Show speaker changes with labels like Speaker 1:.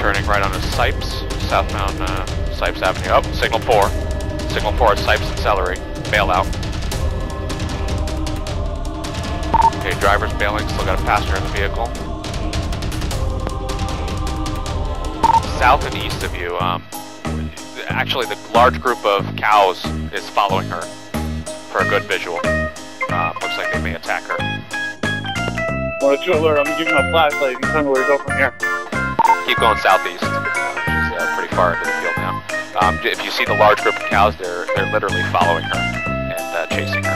Speaker 1: turning right onto Sipes, southbound uh, Sipes Avenue. Oh, signal 4. Signal 4 at Sipes and Celery. Bail out. Okay, driver's bailing, still got a passenger in the vehicle. South and east of you, um, actually the large group of cows is following her for a good visual. Um, looks like they may attack her.
Speaker 2: Well, to alert, I'm giving a flashlight. You tell me where to go from here.
Speaker 1: Keep going southeast. Uh, she's uh, pretty far into the field now. Um, if you see the large group of cows, they're they're literally following her and uh, chasing her.